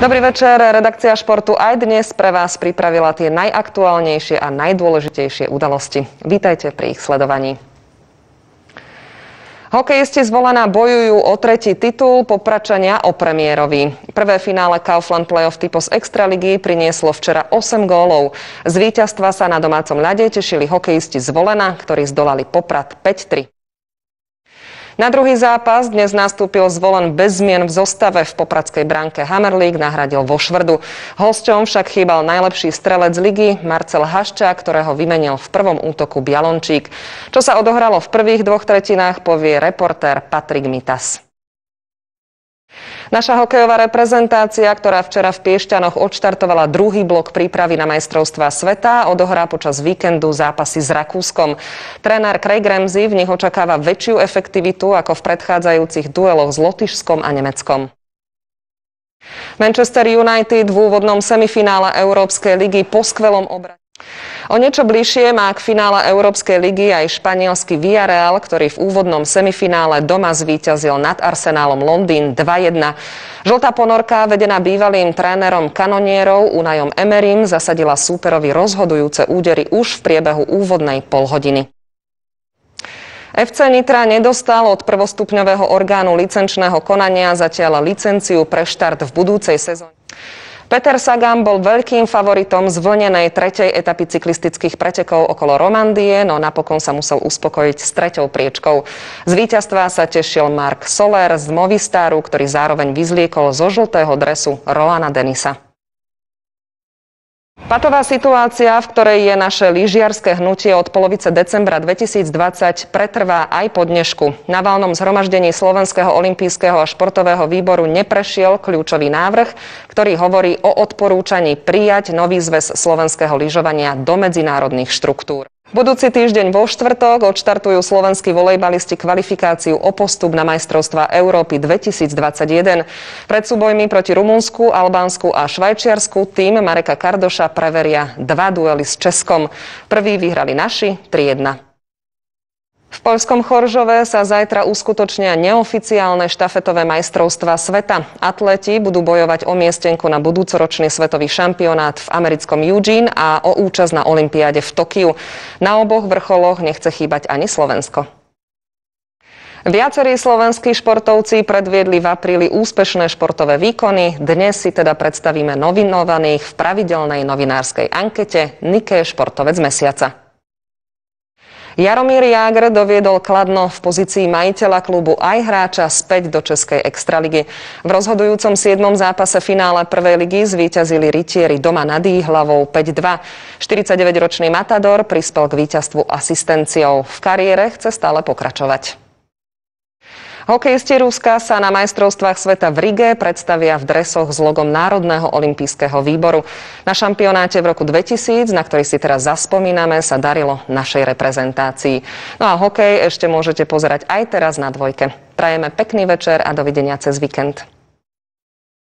Dobrý večer, redakcia športu aj dnes pre vás pripravila tie najaktuálnejšie a najdôležitejšie udalosti. Vítajte pri ich sledovaní. Hokejisti zvolená bojujú o tretí titul popračania o premiérovi. Prvé finále Kaufland Playoff typos Extraligy prinieslo včera 8 gólov. Z víťazstva sa na domácom ľade tešili hokejisti zvolená, ktorí zdolali Poprad 5-3. Na druhý zápas dnes nastúpil zvolen bez zmien v zostave v popradskej bránke Hammerlík, nahradil vo Švrdu. Hosťom však chýbal najlepší strelec ligy Marcel Hašča, ktorého vymenil v prvom útoku Bialončík. Čo sa odohralo v prvých dvoch tretinách, povie reportér Patrik Mitas. Naša hokejová reprezentácia, ktorá včera v Piešťanoch odštartovala druhý blok prípravy na majstrovstva sveta, odohrá počas víkendu zápasy s Rakúskom. Tréner Craig Ramsey v nich očakáva väčšiu efektivitu ako v predchádzajúcich dueloch s Lotyšskom a Nemeckom. Manchester United v úvodnom semifinále Európskej ligy po skvelom obrate O niečo bližšie má k finále Európskej ligy aj španielský Villarreal, ktorý v úvodnom semifinále doma zvíťazil nad Arsenálom Londýn 2-1. Žltá ponorka, vedená bývalým trénerom kanonierov Unajom Emerim, zasadila súperovi rozhodujúce údery už v priebehu úvodnej polhodiny. FC Nitra nedostal od prvostupňového orgánu licenčného konania zatiaľ licenciu pre štart v budúcej sezóne. Peter Sagan bol veľkým favoritom zvlnenej tretej etapy cyklistických pretekov okolo Romandie, no napokon sa musel uspokojiť s treťou priečkou. Z víťazstva sa tešil Mark Soler z Movistaru, ktorý zároveň vyzliekol zo žltého dresu Rolana Denisa. Patová situácia, v ktorej je naše lyžiarske hnutie od polovice decembra 2020 pretrvá aj po dnešku. Na valnom zhromaždení Slovenského olympijského a športového výboru neprešiel kľúčový návrh, ktorý hovorí o odporúčaní prijať nový zväz slovenského lyžovania do medzinárodných štruktúr. Budúci týždeň vo štvrtok odštartujú slovenskí volejbalisti kvalifikáciu o postup na majstrovstva Európy 2021. Pred súbojmi proti Rumunsku, Albánsku a Švajčiarsku tým Mareka Kardoša preveria dva duely s Českom. Prvý vyhrali naši 3-1. V poľskom Choržove sa zajtra uskutočnia neoficiálne štafetové majstrovstva sveta. Atleti budú bojovať o miestenku na budúcoročný svetový šampionát v americkom Eugene a o účasť na olympiáde v Tokiu. Na oboch vrcholoch nechce chýbať ani Slovensko. Viacerí slovenskí športovci predviedli v apríli úspešné športové výkony. Dnes si teda predstavíme novinovaných v pravidelnej novinárskej ankete Nike Športovec mesiaca. Jaromír Jágr doviedol Kladno v pozícii majiteľa klubu aj hráča späť do Českej extraligy. V rozhodujúcom 7. zápase finále prvej ligy zvíťazili rytieri doma nad hlavou 5-2. 49-ročný Matador prispel k víťazstvu asistenciou. V kariére chce stále pokračovať. Hokejisti Ruska sa na majstrovstvách sveta v Rige predstavia v dresoch s logom Národného olympijského výboru. Na šampionáte v roku 2000, na ktorý si teraz zaspomíname, sa darilo našej reprezentácii. No a hokej ešte môžete pozerať aj teraz na dvojke. Prajeme pekný večer a dovidenia cez víkend.